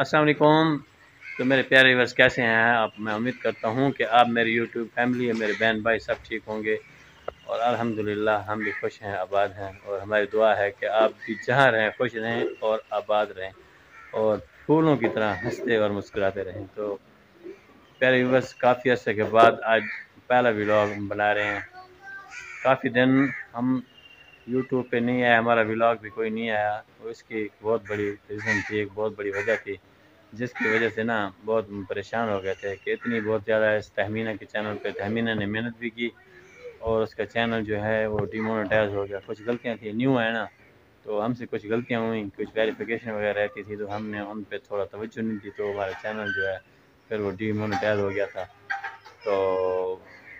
अस्सलाम वालेकुम तो मेरे प्यारे व्यूअर्स, कैसे हैं आप? मैं उम्मीद करता हूँ कि आप मेरी यूट्यूब फैमिली और मेरे बहन भाई सब ठीक होंगे। और अल्हम्दुलिल्लाह, हम भी खुश हैं, आबाद हैं। और हमारी दुआ है कि आप भी जहाँ रहें, खुश रहें और आबाद रहें। और फूलों की तरह हँसते और मुस्कुराते रहें। तो प्यारे व्यूअर्स, काफ़ी अर्से के बाद आज पहला व्लॉग बना रहे हैं। काफ़ी दिन हम यूट्यूब पे नहीं आया, हमारा व्लॉग भी कोई नहीं आया। और इसकी एक बहुत बड़ी रीज़न थी, एक बहुत बड़ी वजह थी, जिसकी वजह से ना बहुत परेशान हो गए थे कि इतनी बहुत ज़्यादा इस तहमीना के चैनल पे, तहमीना ने मेहनत भी की और उसका चैनल जो है वो डिमोनेटाइज हो गया। कुछ गलतियाँ थी न्यू है ना तो हमसे कुछ गलतियाँ हुई, कुछ वेरिफिकेशन वगैरह रहती थी तो हमने उन पर थोड़ा तवज्जो नहीं दी तो हमारा चैनल जो है फिर वो डिमोनेटाइज हो गया था। तो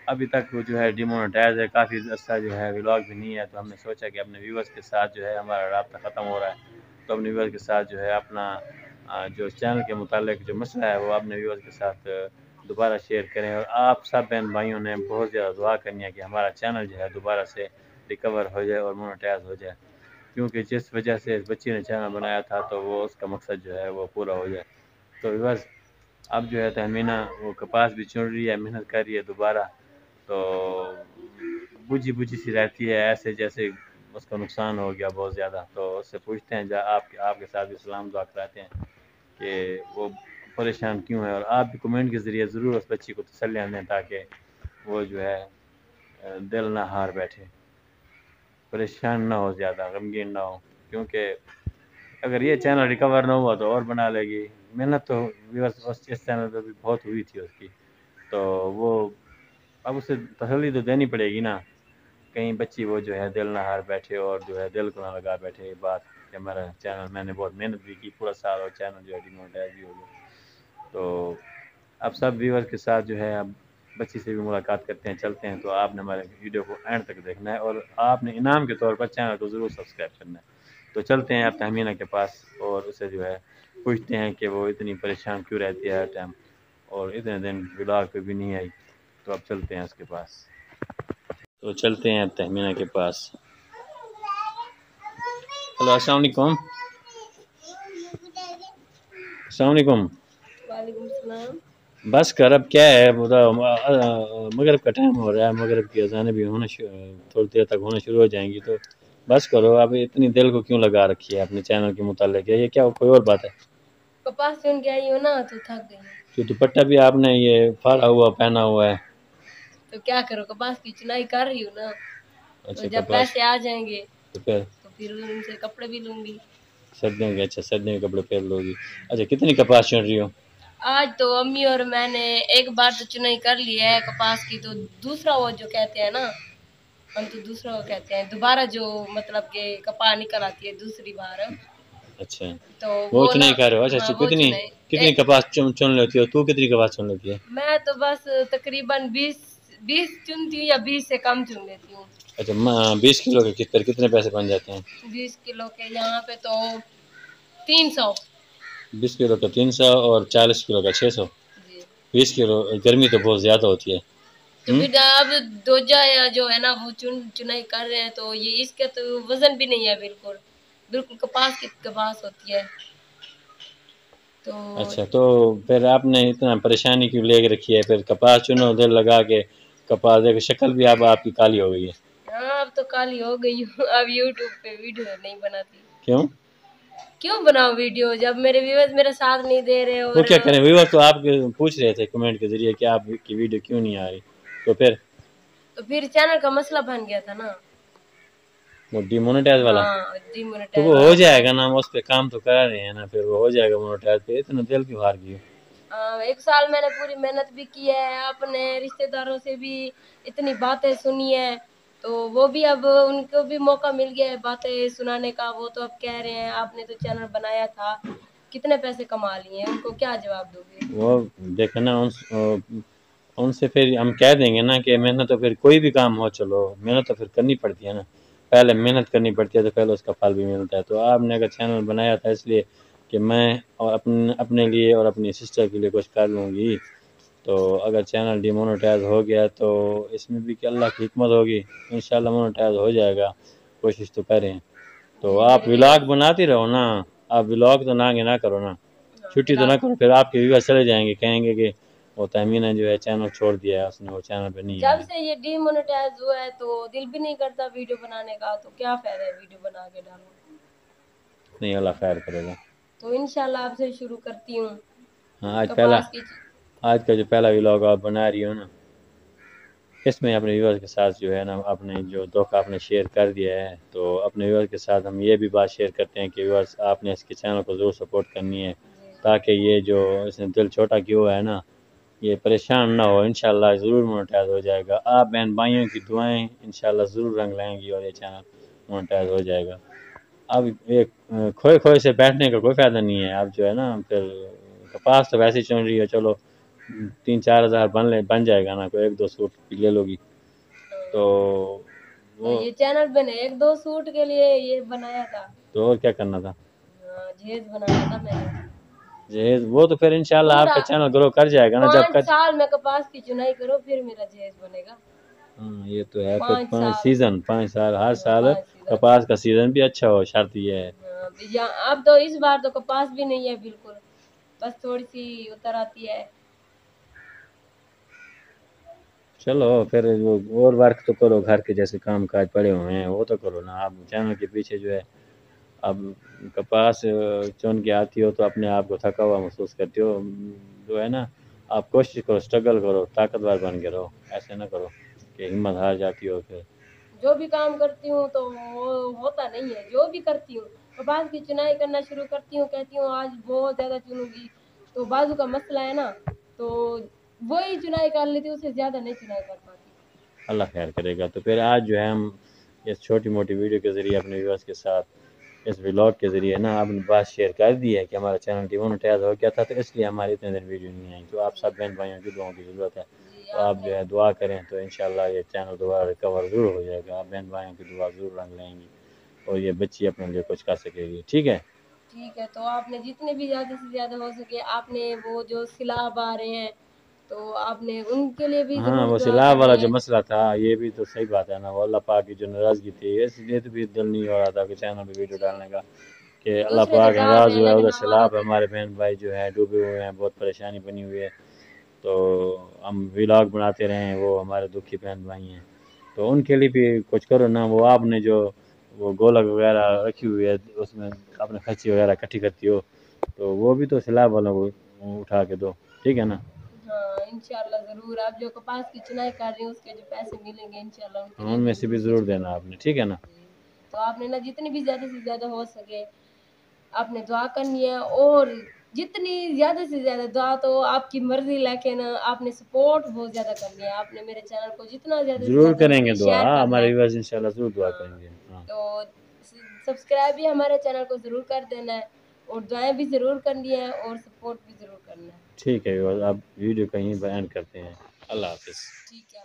अभी तक वो जो है डिमोनेटाइज है, काफ़ी अच्छा जो है व्लॉग भी नहीं है तो हमने सोचा कि अपने व्यूवर्स के साथ जो है हमारा रबता ख़त्म हो रहा है। तो अपने व्यूवर्स के साथ जो है अपना जो चैनल के मुतालिक जो मसला है, वो अपने व्यूवर्स के साथ दोबारा शेयर करें। और आप सब बहन भाइयों ने बहुत ज़्यादा दुआ करनी है कि हमारा चैनल जो है दोबारा से रिकवर हो जाए और मोनोटाइज हो जाए। क्योंकि जिस वजह से इस बच्ची ने चैनल बनाया था तो वो उसका मकसद जो है वो पूरा हो जाए। तो बस अब जो है तहमीना वो कपास भी चुन रही है, मेहनत कर रही है दोबारा। तो बुझी बुझी सी रहती है, ऐसे जैसे उसका नुकसान हो गया बहुत ज़्यादा। तो उससे पूछते हैं, जा आप, आपके साथ भी सलाम दुआ कराते हैं कि वो परेशान क्यों है? और आप भी कमेंट के ज़रिए ज़रूर उस बच्ची को तसलियाँ दें ताकि वो जो है दिल ना हार बैठे। परेशान ना हो ज़्यादा, गमगीन ना हो, क्योंकि अगर ये चैनल रिकवर ना हुआ तो और बना लेगी। मेहनत तो इस चैनल पर भी बहुत हुई थी उसकी। तो वो अब उसे तसली तो देनी पड़ेगी ना। कहीं बच्ची वो जो है दिल ना हार बैठे और जो है दिल को ना लगा बैठे बात कि हमारा चैनल, मैंने बहुत मेहनत भी की, पूरा साल और चैनल जो है डिमोटाइज भी हो गया। तो अब सब व्यूवर्स के साथ जो है अब बच्ची से भी मुलाकात करते हैं, चलते हैं तो आपने हमारे वीडियो को एंड तक देखना है और आपने इनाम के तौर पर चैनल को ज़रूर सब्सक्राइब करना है। तो चलते हैं आप तहमीना के पास और उसे जो है पूछते हैं कि वो इतनी परेशान क्यों रहती है हर टाइम और इतने दिन ब्लाग पे भी नहीं आई। तो अब चलते हैं उसके पास। तो चलते हैं अब तहमीना के पास। हेलो अस्सलाम वालेकुम। अस्सलाम वालेकुम। बस कर अब क्या है? मगरब का टाइम हो रहा है। मगरब की अजानें भी होना थोड़ी देर तक होना शुरू हो जाएँगी। तो बस करो अब इतनी दिल को क्यों लगा रखी है अपने चैनल के मुताल ये क्या कोई और बात है? कपास चुन के आई हो ना तो थक गई तो दुपट्टा भी आपने ये फाड़ा हुआ पहना हुआ है। तो क्या करो कपास की चुनाई कर रही हूँ ना। अच्छा तो जब पैसे आ जाएँगे तो फिर तो फिर उनसे कपड़े भी लूँगी। सर्दियों के अच्छा सर्दियों के कपड़े पहन लोगी। अच्छा कितनी कपास चुन रही हो? आज तो अम्मी और मैंने एक बार तो चुनाई कर ली है कपास की तो दूसरा वो जो कहते हैं ना हम तो दूसरा वो कहते हैं दोबारा जो मतलब के कपा निकल आती है दूसरी बार। अच्छा। तो वो, वो नहीं कर रहे हो? अच्छा हाँ, कितनी कितनी कपास चुन चुन लेती हो? तू कितनी कपास चुन लेती है? मैं तो बस तकरीबन बीस बीस चुनती हूँ या बीस से कम चुन लेती हूँ। अच्छा बीस किलो के कितने कितने पैसे बन जाते हैं? बीस किलो के यहाँ पे तो तीन सौ। बीस किलो का तीन सौ और चालीस किलो का छः सौ। बीस किलो गर्मी तो बहुत ज़्यादा होती है। तो हम्म? फिर अब दोजा या जो है ना वो चुन चुनाई कर रहे हैं तो ये इसका तो वज़न भी नहीं है बिल्कुल। बिल्कुल कपास की कपास होती है। तो अच्छा तो फिर आपने इतना परेशानी क्यों ले रखी है? फिर कपास चुनो उधर लगा के कपास देखो शक्ल भी अब आपकी काली हो गई है। अब तो काली हो गई हूँ। अब यूट्यूब पे वीडियो नहीं बनाती। क्यों? क्यों बनाओ वीडियो जब मेरे व्यूवर्स मेरे साथ नहीं दे रहे हो तो क्या करें? व्यूवर्स तो आप पूछ रहे थे कमेंट के ज़रिए कि आपकी वीडियो क्यों नहीं आ रही? तो फिर? तो फिर चैनल का मसला बन गया था ना। वो डिमोनेटाइज वाला? हाँ, तो वो हो जाएगा ना उस पे काम तो करा रहे हैं ना फिर वो हो जाएगा मोनेटाइज पे। इतना दिल क्यों हार गई एक साल मैंने पूरी मेहनत भी की है, अपने रिश्तेदारों से भी इतनी बातें सुनी है तो वो भी अब उनको भी मौका मिल गया है बातें सुनाने का। वो तो अब कह रहे हैं, आपने तो चैनल बनाया था, कितने पैसे कमा लिए हैं? उनको क्या जवाब दोगे? वो देखना उनसे फिर हम कह देंगे ना कि मेहनत तो फिर कोई भी काम हो, चलो, मेहनत तो फिर करनी पड़ती है ना। पहले मेहनत करनी पड़ती है तो पहले उसका फल भी मिलता है। तो आपने अगर चैनल बनाया था, इसलिए कि मैं और अपने अपने लिए और अपनी सिस्टर के लिए कुछ कर लूँगी। तो अगर चैनल डिमोनेटाइज हो गया तो इसमें भी कि अल्लाह की हमत होगी इन मोनेटाइज हो जाएगा। कोशिश तो करें। तो आप व्लॉग बनाती रहो ना। आप व्लॉग तो ना ना करो ना। छुट्टी तो ना करो फिर आपके व्यूअर्स चले जाएँगे कहेंगे कि वो तहमीना जो है चैनल छोड़ दिया है उसने वो चैनल पे नहीं जब से ये डीमोनेटाइज हुआ है तो दिल भी नहीं करता वीडियो बनाने का तो क्या फ़ायदा है वीडियो बना के डालो नहीं अल्लाह खैर करेगा। तो इंशाल्लाह आपसे शुरू करती हूँ। हाँ आज पहला आज का जो पहला व्लॉग आप बना रही हो ना इसमें अपने व्यूअर्स के साथ जो है ना अपने जो दुख आपने शेयर कर दिया है तो अपने व्यूअर्स के साथ हम ये भी बात शेयर करते हैं कि व्यूअर्स आपने इसके चैनल को ज़रूर सपोर्ट करनी है ताकि ये जो इसने दिल छोटा क्यों है ना ये परेशान ना हो। इन ज़रूर मोनेटाइज हो जाएगा। आप बहन भाइयों की दुआएँ इन ज़रूर रंग लाएँगी और ये चैनल मोनेटाइज हो जाएगा। अब एक खोए खोए से बैठने का कोई फ़ायदा नहीं है। आप जो है ना फिर कपास तो वैसे ही चुन रही है चलो तीन चार हज़ार बन ले बन जाएगा ना कोई एक दो सूट ले लोगी। तो वो ये चैनल बने एक दो सूट के लिए ये बनाया था। तो और क्या करना था? हाँ, जेज बनाया था मैंने। जहेज वो तो फिर इंशाल्लाह आपका चैनल ग्रो कर जाएगा ना जब कर... साल में कपास की चुनाई करो फिर मेरा जहेज बनेगा। हाँ ये तो है पाँच, पाँच सीज़न पाँच साल हर साल कपास का सीज़न भी अच्छा हो शर्त ये है हाँ, अब तो इस बार तो कपास भी नहीं है बिल्कुल। बस थोड़ी सी उतर आती है। चलो फिर वो और वर्क तो करो घर के जैसे काम काज पड़े हुए हैं वो तो करो ना। आप चैनल के पीछे जो है अब कपास चुन के आती हो तो अपने आप को थका हुआ महसूस करती हो जो है ना आप कोशिश करो स्ट्रगल करो ताकतवर बन के रहो ऐसे ना करो। कि हिम्मत हार जाती हो फिर। जो भी काम करती हूँ तो वो होता नहीं है जो भी करती हूँ। कपास की चुनाई करना शुरू करती हूँ कहती हूँ आज बहुत ज़्यादा चुनूँगी। तो बाजू का मसला है ना तो वही चुनाई कर लेती उससे ज़्यादा नहीं चुनाई कर पाती। अल्लाह खैर करेगा। तो फिर आज जो है हम इस छोटी मोटी वीडियो के ज़रिए अपने व्यूअर्स के साथ इस व्लॉग के ज़रिए ना आपने बात शेयर कर दी है कि हमारा चैनल डिमोनेटाइज हो गया था तो इसलिए हमारी इतने दिन वीडियो नहीं आई। तो आप सब बहन भाइयों की दुआओं की ज़रूरत है तो आप जो है दुआ करें तो इन ये चैनल दोबारा रिकवर ज़रूर हो जाएगा। आप बहन भाइयों की दुआ ज़रूर रंग लेंगी और ये बच्ची अपने लिए कुछ कर सकेगी। ठीक है? ठीक है तो आपने जितने भी ज़्यादा से ज़्यादा हो सके आपने वो जो सिलाब आ रहे हैं तो आपने उनके लिए भी हाँ वो सिलाब वाला जो मसला था ये भी तो सही बात है ना। वो अल्लाह पाक की जो नाराज़गी थी इसलिए तो भी दिल नहीं हो रहा था कि चैनल पे वीडियो डालने का कि अल्लाह पाक नाराज़ हुआ है उधर सैलाब हमारे बहन भाई जो है डूबे हुए हैं बहुत परेशानी बनी हुई है। तो हम व्लॉग बनाते रहे हैं वो हमारे दुखी बहन भाई हैं। तो उनके लिए भी कुछ करो ना वो आपने जो वो गोलक वगैरह रखी हुई है उसमें अपने खर्ची वगैरह इकट्ठी करती हो तो वो भी तो सैलाब वालों को उठा के दो ठीक है ना? हाँ इंशाल्लाह ज़रूर आप जो कपास की चुनाई कर रहे हैं उसके जो पैसे मिलेंगे इंशाल्लाह हाँ, उनमें से भी ज़रूर देना आपने ठीक है ना? तो आपने ना जितनी भी ज़्यादा से ज़्यादा हो सके आपने दुआ करनी है और जितनी ज़्यादा से ज़्यादा दुआ तो आपकी मर्ज़ी लेकिन आपने सपोर्ट बहुत ज़्यादा करनी है। आपने मेरे चैनल को जितना ज़्यादा ज़रूर करेंगे दुआ हमारे व्यूअर्स इंशाल्लाह ज़रूर दुआ करेंगे हाँ। तो सब्सक्राइब भी हमारे चैनल को ज़रूर कर देना है और दुआएँ भी ज़रूर करनी है और सपोर्ट भी ज़रूर करना है। ठीक है आप वीडियो कहीं बयान करते हैं। अल्लाह हाफिज़। ठीक है